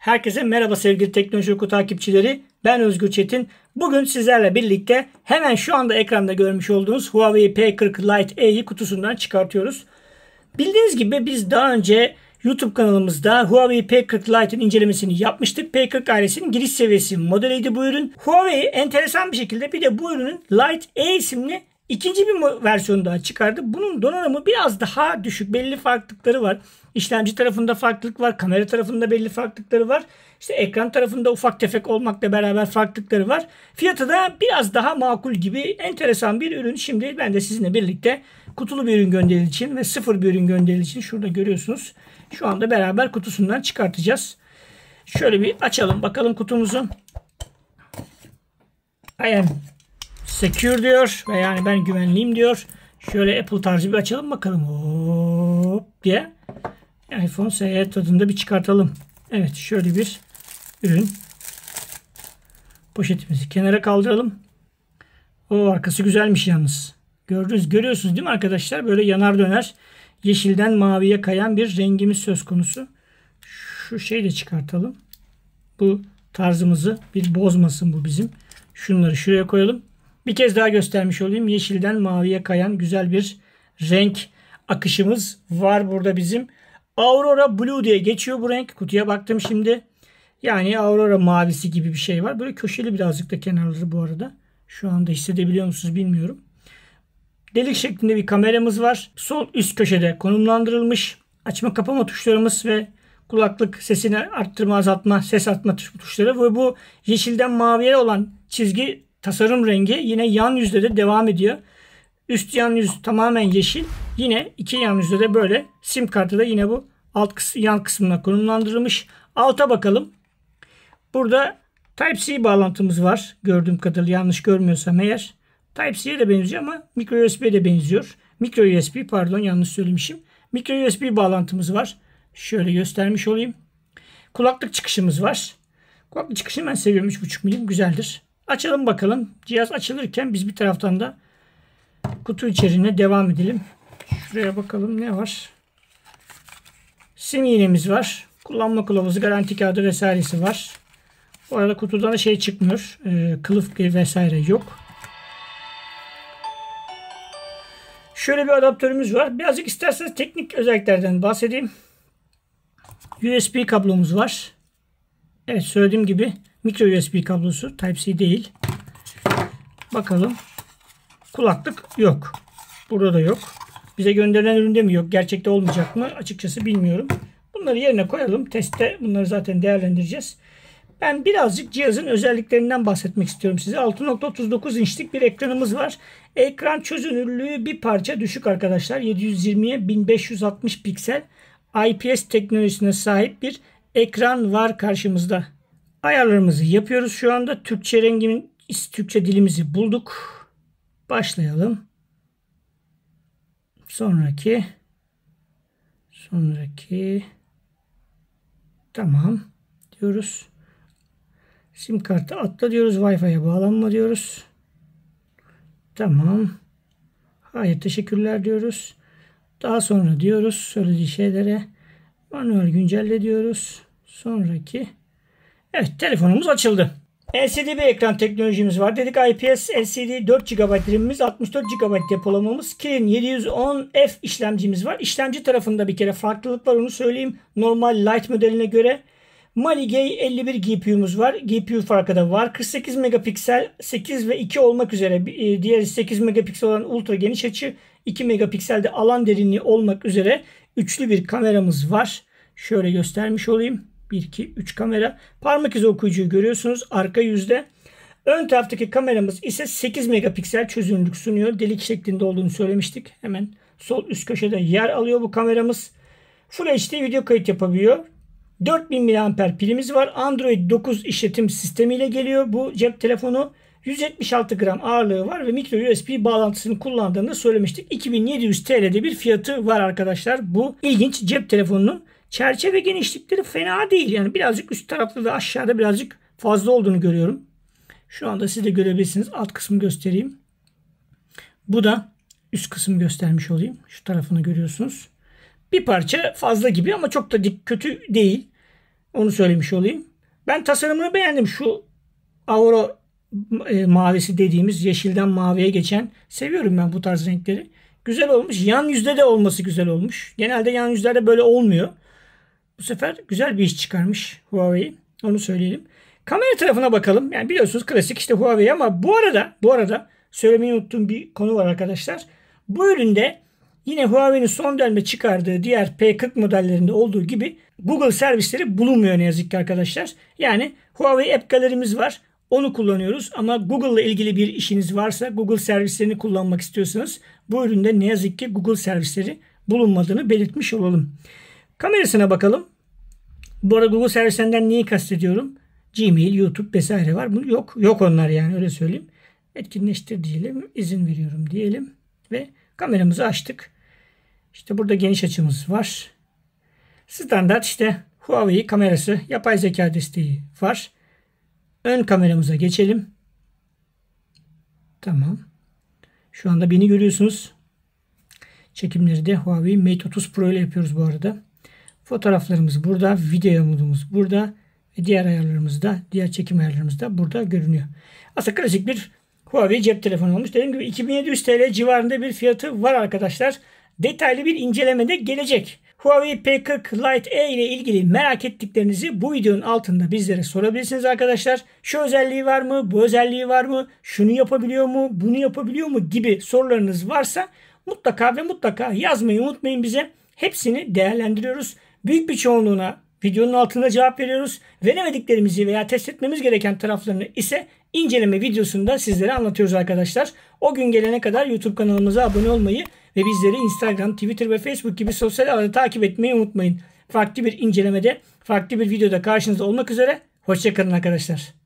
Herkese merhaba sevgili Teknoloji Oku takipçileri. Ben Özgür Çetin. Bugün sizlerle birlikte hemen şu anda ekranda görmüş olduğunuz Huawei P40 Lite E'yi kutusundan çıkartıyoruz. Bildiğiniz gibi biz daha önce YouTube kanalımızda Huawei P40 Lite'ın incelemesini yapmıştık. P40 ailesinin giriş seviyesi modeliydi bu ürün. Huawei enteresan bir şekilde bir de bu ürünün Lite E isimli ikinci bir versiyonu daha çıkardı. Bunun donanımı biraz daha düşük. Belli farklılıkları var. İşlemci tarafında farklılık var. Kamera tarafında belli farklılıkları var. İşte ekran tarafında ufak tefek olmakla beraber farklılıkları var. Fiyatı da biraz daha makul gibi enteresan bir ürün. Şimdi ben de sizinle birlikte kutulu bir ürün gönderil için ve sıfır bir ürün gönderil için şurada görüyorsunuz. Şu anda beraber kutusundan çıkartacağız. Şöyle bir açalım bakalım kutumuzu. Am secure diyor ve yani ben güvenliyim diyor. Şöyle Apple tarzı bir açalım bakalım. Hop diye iPhone SE tadında bir çıkartalım. Evet şöyle bir ürün. Poşetimizi kenara kaldıralım. O arkası güzelmiş yalnız. Gördünüz, görüyorsunuz değil mi arkadaşlar? Böyle yanar döner yeşilden maviye kayan bir rengimiz söz konusu. Şu şeyi de çıkartalım. Bu tarzımızı bir bozmasın bu bizim. Şunları şuraya koyalım. Bir kez daha göstermiş olayım. Yeşilden maviye kayan güzel bir renk akışımız var burada bizim. Aurora Blue diye geçiyor bu renk. Kutuya baktım şimdi. Yani Aurora mavisi gibi bir şey var. Böyle köşeli birazcık da kenarları bu arada. Şu anda hissedebiliyor musunuz bilmiyorum. Delik şeklinde bir kameramız var. Sol üst köşede konumlandırılmış. Açma kapama tuşlarımız ve kulaklık sesini arttırma azaltma ses atma tuşları ve bu yeşilden maviye olan çizgi tasarım rengi yine yan yüzde de devam ediyor. Üst yan yüz tamamen yeşil. Yine iki yan yüzde de böyle sim kartı da yine bu alt kısmı, yan kısmına konumlandırılmış. Alta bakalım. Burada Type-C bağlantımız var. Gördüğüm kadarıyla yanlış görmüyorsam eğer. Type-C'ye de benziyor ama micro USB'ye de benziyor. Micro USB pardon yanlış söylemişim. Micro USB bağlantımız var. Şöyle göstermiş olayım. Kulaklık çıkışımız var. Kulaklık çıkışını ben seviyorum. 3.5 milim güzeldir. Açalım bakalım. Cihaz açılırken biz bir taraftan da kutu içeriğine devam edelim. Şuraya bakalım ne var. Sim iğnemiz var. Kullanma kılavuzu, garanti kağıdı vesairesi var. Bu arada kutudan da şey çıkmıyor. E, kılıf vesaire yok. Şöyle bir adaptörümüz var. Birazcık isterseniz teknik özelliklerden bahsedeyim. USB kablomuz var. Evet söylediğim gibi micro USB kablosu Type-C değil. Bakalım. Kulaklık yok. Burada da yok. Bize gönderilen üründe mi yok? Gerçekte olmayacak mı? Açıkçası bilmiyorum. Bunları yerine koyalım. Testte bunları zaten değerlendireceğiz. Ben birazcık cihazın özelliklerinden bahsetmek istiyorum size. 6.39 inçlik bir ekranımız var. Ekran çözünürlüğü bir parça düşük arkadaşlar. 720'ye 1560 piksel IPS teknolojisine sahip bir ekran var karşımızda. Ayarlarımızı yapıyoruz şu anda. Türkçe rengimin Türkçe dilimizi bulduk. Başlayalım. Sonraki sonraki tamam diyoruz. Sim kartı atla diyoruz. Wi-Fi'ye bağlanma diyoruz. Tamam. Hayır teşekkürler diyoruz. Daha sonra diyoruz söylediği şeylere manuel güncelle diyoruz. Sonraki. Evet telefonumuz açıldı. LCD bir ekran teknolojimiz var. Dedik IPS LCD 4 GB RAM'imiz 64 GB depolamamız. Kirin 710F işlemcimiz var. İşlemci tarafında bir kere farklılık var onu söyleyeyim. Normal Lite modeline göre Mali G51 GPU'muz var. GPU farkı da var. 48 megapiksel 8 ve 2 olmak üzere e, diğer 8 megapiksel olan ultra geniş açı 2 megapikselde alan derinliği olmak üzere üçlü bir kameramız var. Şöyle göstermiş olayım. 1, 2, 3 kamera. Parmak izi okuyucuyu görüyorsunuz arka yüzde. Ön taraftaki kameramız ise 8 megapiksel çözünürlük sunuyor. Delik şeklinde olduğunu söylemiştik. Hemen sol üst köşede yer alıyor bu kameramız. Full HD video kayıt yapabiliyor. 4000 mAh pilimiz var. Android 9 işletim sistemiyle geliyor. Bu cep telefonu 176 gram ağırlığı var ve micro USB bağlantısını kullandığını söylemiştik. 2700 TL'de bir fiyatı var arkadaşlar. Bu ilginç cep telefonunun çerçeve genişlikleri fena değil. Yani birazcık üst tarafta da aşağıda birazcık fazla olduğunu görüyorum. Şu anda siz de görebilirsiniz. Alt kısmı göstereyim. Bu da üst kısmı göstermiş olayım. Şu tarafını görüyorsunuz. Bir parça fazla gibi ama çok da dik kötü değil. Onu söylemiş olayım. Ben tasarımını beğendim. Şu Auro e, mavisi dediğimiz yeşilden maviye geçen seviyorum ben bu tarz renkleri. Güzel olmuş. Yan yüzde de olması güzel olmuş. Genelde yan yüzlerde böyle olmuyor. Bu sefer güzel bir iş çıkarmış Huawei. Onu söyleyelim. Kamera tarafına bakalım. Yani biliyorsunuz klasik işte Huawei ama bu arada bu arada söylemeyi unuttuğum bir konu var arkadaşlar. Bu üründe yine Huawei'nin son dönemde çıkardığı diğer P40 modellerinde olduğu gibi Google servisleri bulunmuyor ne yazık ki arkadaşlar. Yani Huawei App Galerimiz var. Onu kullanıyoruz ama Google ile ilgili bir işiniz varsa Google servislerini kullanmak istiyorsanız bu üründe ne yazık ki Google servisleri bulunmadığını belirtmiş olalım. Kamerasına bakalım. Bu arada Google servislerinden neyi kastediyorum? Gmail, YouTube vesaire var. Bu yok. Yok onlar yani öyle söyleyeyim. Etkinleştir diyelim. izin veriyorum diyelim. Ve kameramızı açtık. İşte burada geniş açımız var. Standart işte Huawei kamerası yapay zeka desteği var. Ön kameramıza geçelim. Tamam. Şu anda beni görüyorsunuz. Çekimleri de Huawei Mate 30 Pro ile yapıyoruz bu arada. Fotoğraflarımız burada. Video modumuz burada. Ve diğer ayarlarımız da, diğer çekim ayarlarımız da burada görünüyor. Aslında klasik bir Huawei cep telefonu olmuş. Dediğim gibi 2700 TL civarında bir fiyatı var arkadaşlar. Detaylı bir incelemede gelecek. Huawei P40 Lite E ile ilgili merak ettiklerinizi bu videonun altında bizlere sorabilirsiniz arkadaşlar. Şu özelliği var mı? Bu özelliği var mı? Şunu yapabiliyor mu? Bunu yapabiliyor mu? gibi sorularınız varsa mutlaka ve mutlaka yazmayı unutmayın bize. Hepsini değerlendiriyoruz. Büyük bir çoğunluğuna videonun altında cevap veriyoruz. Veremediklerimizi veya test etmemiz gereken taraflarını ise inceleme videosunda sizlere anlatıyoruz arkadaşlar. O gün gelene kadar YouTube kanalımıza abone olmayı ve bizleri Instagram, Twitter ve Facebook gibi sosyal ağda takip etmeyi unutmayın. Farklı bir incelemede, farklı bir videoda karşınızda olmak üzere. Hoşçakalın arkadaşlar.